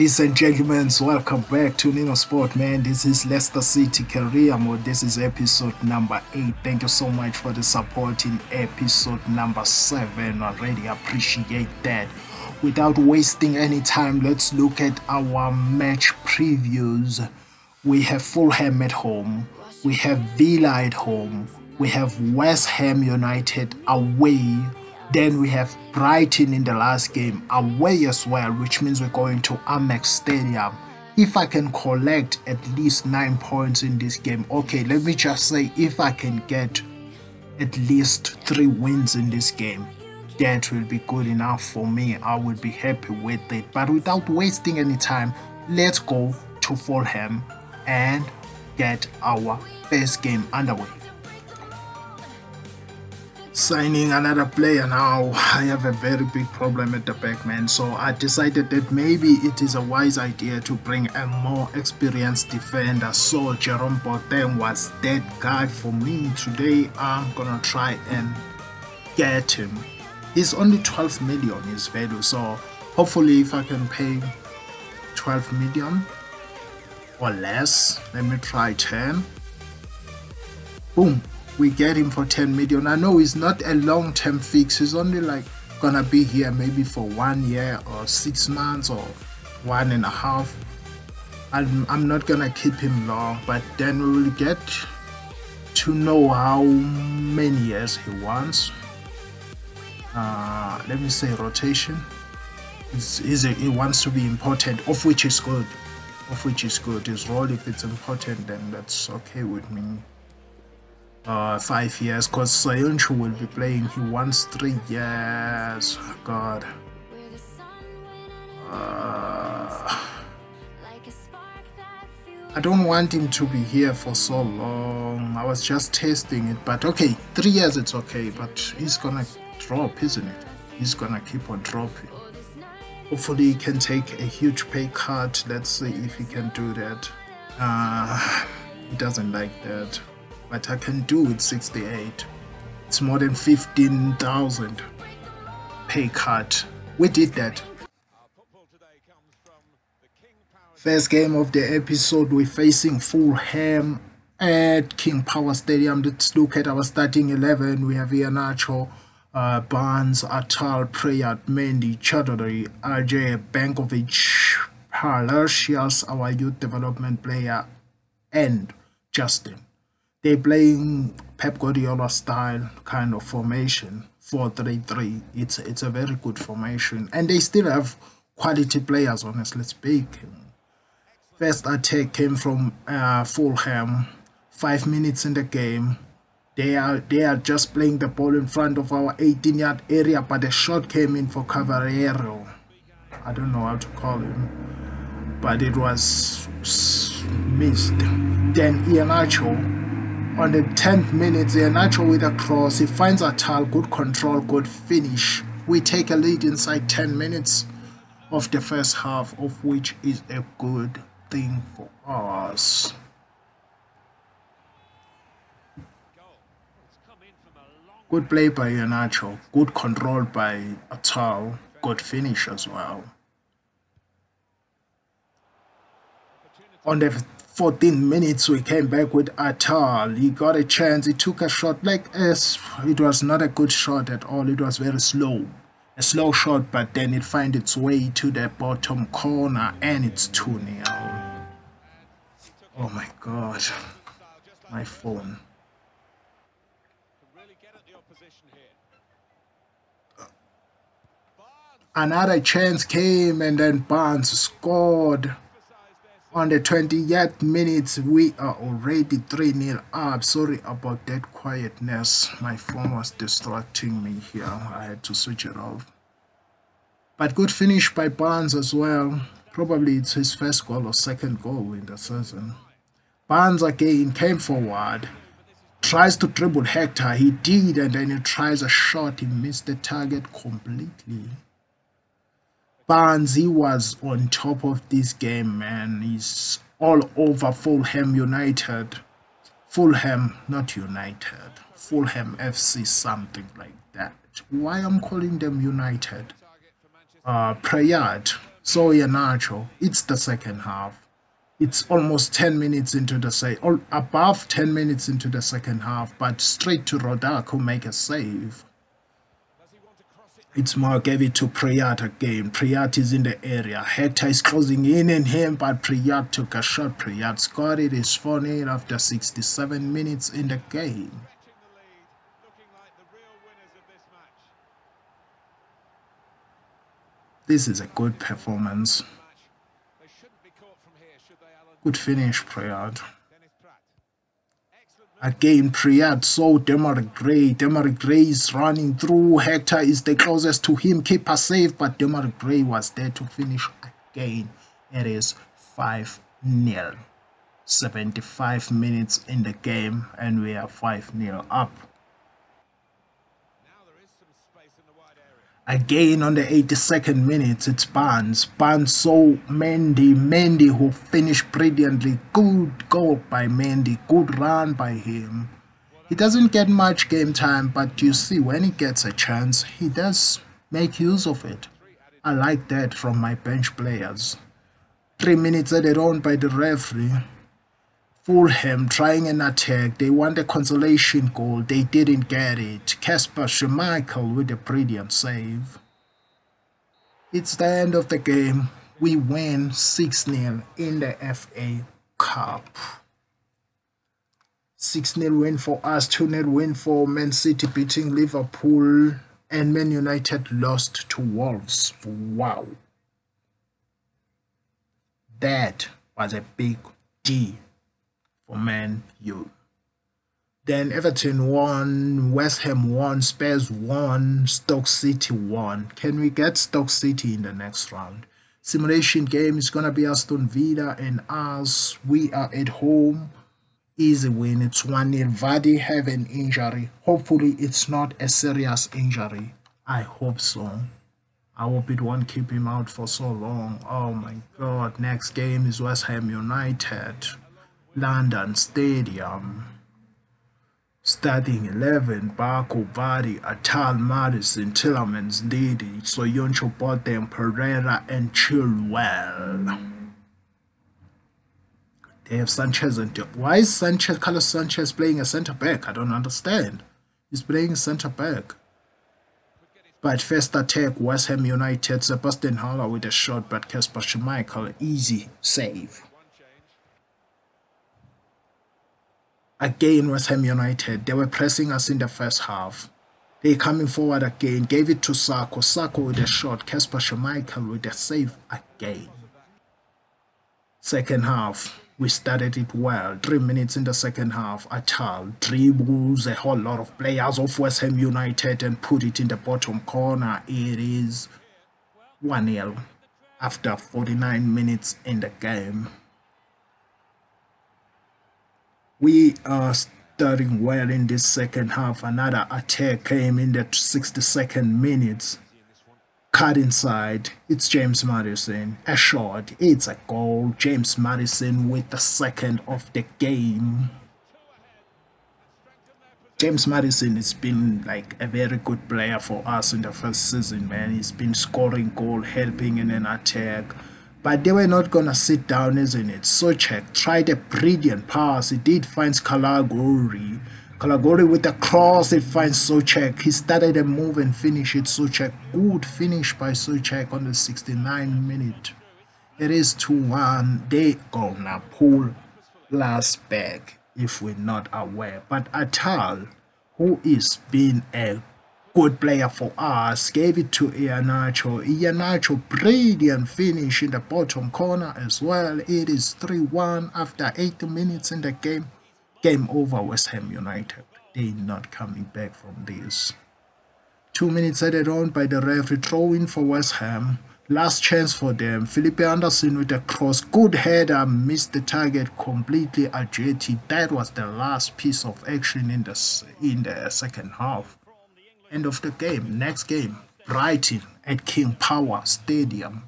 Ladies and gentlemen, welcome back to Nino Sport, man. This is Leicester City Career Mode. This is episode number 8. Thank you so much for the support in episode number 7. I really appreciate that. Without wasting any time, let's look at our match previews. We have Fulham at home, we have Villa at home, we have West Ham United away then we have Brighton in the last game away as well, which means we're going to Amex Stadium. If I can collect at least 9 points in this game, okay, let me just say if I can get at least 3 wins in this game, that will be good enough for me. I would be happy with it. But without wasting any time, let's go to Fulham and get our first game underway signing another player now. I have a very big problem at the back man so i decided that maybe it is a wise idea to bring a more experienced defender. So jerome boateng was that guy for me. Today i'm gonna try and get him. He's only 12 million his value so hopefully if i can pay 12 million or less let me try 10 boom we get him for 10 million. I know it's not a long term fix, he's only like gonna be here maybe for one year or six months or one and a half. I'm, I'm not gonna keep him long, but then we will get to know how many years he wants. Uh, let me say rotation. He's, he's a, he wants to be important, of which is good. Of which is good. His role, if it's important, then that's okay with me uh, five years because Soyuncu will be playing. He wants three years. God. Uh, I don't want him to be here for so long. I was just testing it, but okay, three years it's okay. But he's gonna drop, isn't it? He's gonna keep on dropping. Hopefully, he can take a huge pay cut. Let's see if he can do that. Uh, he doesn't like that but I can do with 68. It's more than 15,000 pay cut. We did that. First game of the episode, we're facing Fulham at King Power Stadium. Let's look at our starting 11. We have Iheanacho, uh, Barnes, Atal, Praet, Mendy, Choudhury, RJ, Benkovic, Palacios, our youth development player, and Justin they're playing Pep Guardiola style kind of formation 4-3-3 it's it's a very good formation. And they still have quality players honestly speaking. First attack came from uh, Fulham. Five minutes in the game. They are they are just playing the ball in front of our 18 yard area but the shot came in for Cavaleiro I don't know how to call him but it was missed. Then Iheanacho on the 10th minute, Iheanacho with a cross. He finds Atal, good control, good finish. We take a lead inside 10 minutes of the first half, of which is a good thing for us. Good play by Iheanacho, good control by Atal, good finish as well. On the 14 minutes we came back with Atal. He got a chance. He took a shot like as it was not a good shot at all. It was very slow. A slow shot, but then it find its way to the bottom corner and it's 2 0. Oh my god. My phone. Another chance came and then Barnes scored. On the 28th minute, we are already 3 0 up. Sorry about that quietness. My phone was distracting me here. I had to switch it off. But good finish by Barnes as well. Probably it's his first goal or second goal in the season. Barnes again came forward, tries to dribble Hector. He did, and then he tries a shot. He missed the target completely. Barnes, he was on top of this game, man. He's all over Fulham United. Fulham, not United. Fulham FC, something like that. Why I'm calling them United? Uh, So Iheanacho, it's the second half. It's almost 10 minutes into the say, or above 10 minutes into the second half, but straight to Rodak who make a save. It's more gave it to Praet again. Praet is in the area. Hector is closing in on him, but Praet took a shot. Praet scored it. It's 4 after 67 minutes in the game. This is a good performance. Good finish, Praet. Again, Praet saw Demarai Gray. Demarai Gray is running through. Hector is the closest to him. Keeper safe, but Demarai Gray was there to finish again. It is 5 0. 75 minutes in the game, and we are 5 0 up. Again on the 82nd minute, it's Barnes. Barnes saw Mendy. Mendy who finished brilliantly. Good goal by Mendy. Good run by him. He doesn't get much game time, but you see when he gets a chance, he does make use of it. I like that from my bench players. Three minutes added on by the referee. Fulham trying an attack. They want a consolation goal. They didn't get it. Kasper Schmeichel with a brilliant save. It's the end of the game. We win 6-0 in the FA Cup. 6-0 win for us, 2-0 win for Man City beating Liverpool and Man United lost to Wolves. Wow. That was a big D for Man U. Then Everton won, West Ham won, Spurs won, Stoke City won. Can we get Stoke City in the next round? Simulation game is going to be Aston Villa and us. We are at home. Easy win. It's 1 0. Vardy have an injury. Hopefully, it's not a serious injury. I hope so. I hope it won't keep him out for so long. Oh my god. Next game is West Ham United. London Stadium. Starting 11, Barco, Vardy, Atal, Maddison, Tielemans, Ndidi, Soyuncu, Boateng, Pereira, and Chilwell. They have Sanchez and why is Sanchez, Carlos Sanchez playing a centre back? I don't understand. He's playing centre back. But first attack, West Ham United, Sebastian Haller with a shot, but Kasper Schmeichel, easy save. Again, West Ham United, they were pressing us in the first half. They coming forward again, gave it to Sakho. Sakho with a shot, Kasper Schmeichel with a save again. Second half, we started it well. Three minutes in the second half, Atal dribbles a whole lot of players of West Ham United and put it in the bottom corner. It is 1-0 after 49 minutes in the game we are starting well in this second half. Another attack came in the 62nd minutes. Cut inside. It's James Maddison. A shot. It's a goal. James Maddison with the second of the game. James Maddison has been like a very good player for us in the first season, man. He's been scoring goal, helping in an attack. But they were not to sit down, isn't it? Soucek tried a brilliant pass. He did find Calafiori. Calafiori with the cross, it finds Soucek. He started a move and finished it. Soucek, good finish by Soucek on the 69 minute. It is 2-1. They gonna pull last back if we're not aware. But Atal, who is being a good player for us. Gave it to Iheanacho. Iheanacho, brilliant finish in the bottom corner as well. It is 3-1 after 80 minutes in the game. Game over West Ham United. They're not coming back from this. Two minutes added on by the referee throwing for West Ham. Last chance for them. Felipe Anderson with a cross. Good header. Missed the target completely. Ajeti. That was the last piece of action in the, in the second half. End of the game. Next game, Brighton at King Power Stadium.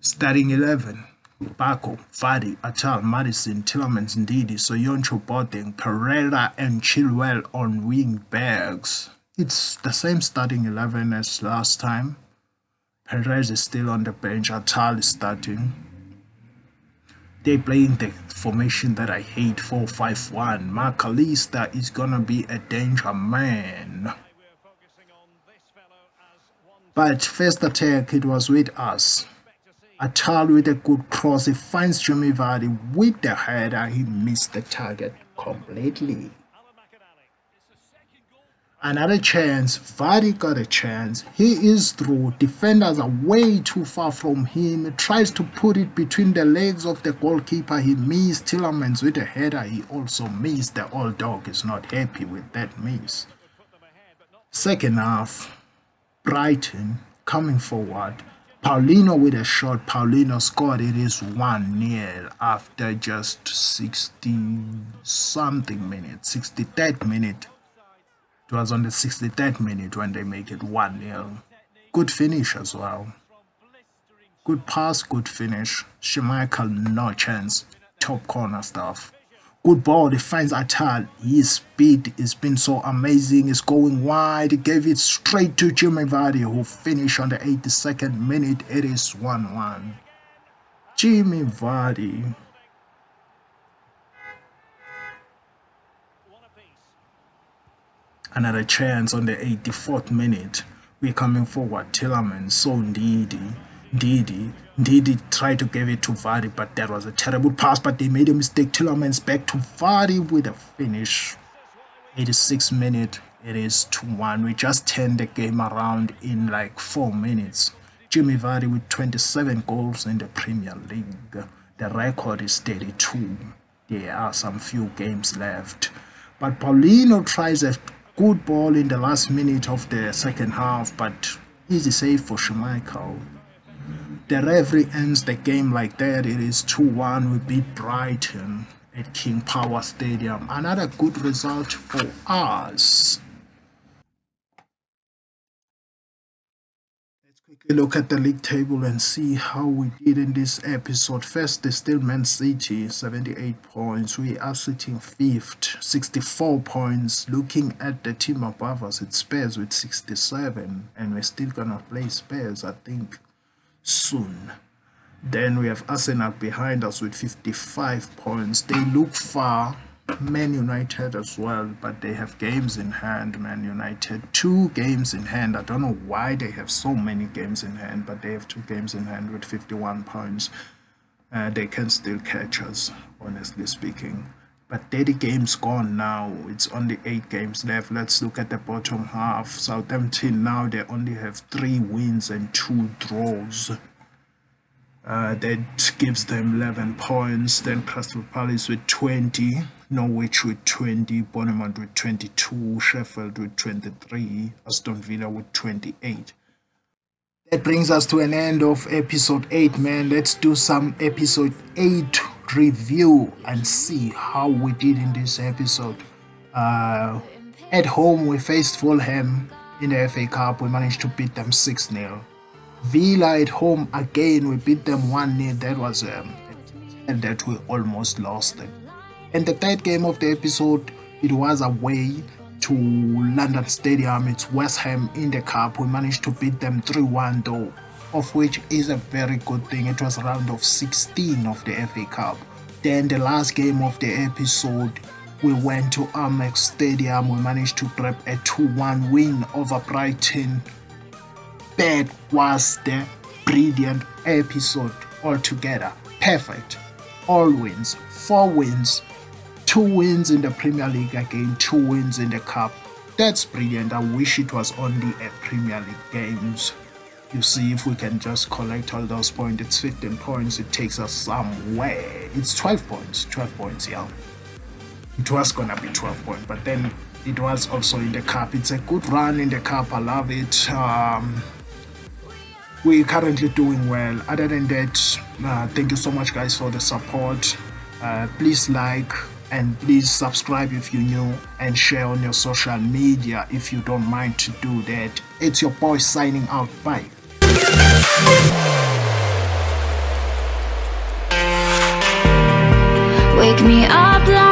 Starting 11. Barco, Vardy, Atal, Maddison, Tielemans, Ndidi, Soyuncu, Boateng, Pereira, and Chilwell on wing backs. It's the same starting 11 as last time. Perez is still on the bench. Atal is starting. They're playing the formation that I hate 4-5-1. Mac Allister is gonna be a danger man. But first attack, it was with us. Atal with a good cross. He finds Jimmy Vardy with the header. He missed the target completely. Another chance. Vardy got a chance. He is through. Defenders are way too far from him. He tries to put it between the legs of the goalkeeper. He missed. Tielemans with a header. He also missed. The old dog is not happy with that miss. Second half. Brighton coming forward. Paulino with a shot. Paulino scored. It is 1 0 after just 60 something minutes. 63rd minute. It was on the 63rd minute when they make it 1 0. Good finish as well. Good pass, good finish. Schmeichel, no chance. Top corner stuff. Good ball, he finds Atal. His speed has been so amazing. He's going wide. He gave it straight to Jimmy Vardy, who finished on the 82nd minute. It is 1 1. Jimmy Vardy another chance on the 84th minute. We're coming forward. Tielemans, so Ndidi, Ndidi, Ndidi tried to give it to Vardy, but that was a terrible pass. But they made a mistake. Tielemans back to Vardy with a finish. 86 minute. It is 2-1. We just turned the game around in like 4 minutes. Jimmy Vardy with 27 goals in the Premier League. The record is 32. There are some few games left. But Paulino tries a good ball in the last minute of the second half, but easy save for Schmeichel. The referee ends the game like that. It is 2-1. We beat Brighton at King Power Stadium. Another good result for us. Let's quickly look at the league table and see how we did in this episode. First is still Man City, 78 points. We are sitting fifth, 64 points. Looking at the team above us, it's Spurs with 67, and we're still gonna play Spurs, I think, soon. Then we have Arsenal behind us with 55 points. They look far Man United as well, but they have games in hand. Man United, two games in hand. I don't know why they have so many games in hand, but they have two games in hand with 51 points. Uh, they can still catch us, honestly speaking. But 30 games gone now. It's only eight games left. Let's look at the bottom half. Southampton now they only have three wins and two draws. Uh, that gives them 11 points. Then Crystal Palace with 20, Norwich with 20, Bournemouth with 22, Sheffield with 23, Aston Villa with 28. That brings us to an end of episode 8, man. Let's do some episode 8 review and see how we did in this episode. Uh, at home, we faced Fulham in the FA Cup. We managed to beat them 6 0. Villa at home again, we beat them 1 0. That was um, and that we almost lost them. And the third game of the episode, it was away to London Stadium. It's West Ham in the cup. We managed to beat them 3 1 though, of which is a very good thing. It was round of 16 of the FA Cup. Then the last game of the episode, we went to Amex Stadium. We managed to grab a 2 1 win over Brighton that was the brilliant episode altogether. Perfect. All wins, four wins, two wins in the Premier League again, two wins in the Cup. That's brilliant. I wish it was only a Premier League games. You see, if we can just collect all those points, it's 15 points, it takes us somewhere. It's 12 points, 12 points, yeah. It was gonna be 12 points, but then it was also in the cup. It's a good run in the cup. I love it. Um, we're currently doing well other than that uh, thank you so much guys for the support uh, please like and please subscribe if you're new and share on your social media if you don't mind to do that it's your boy signing out bye wake me up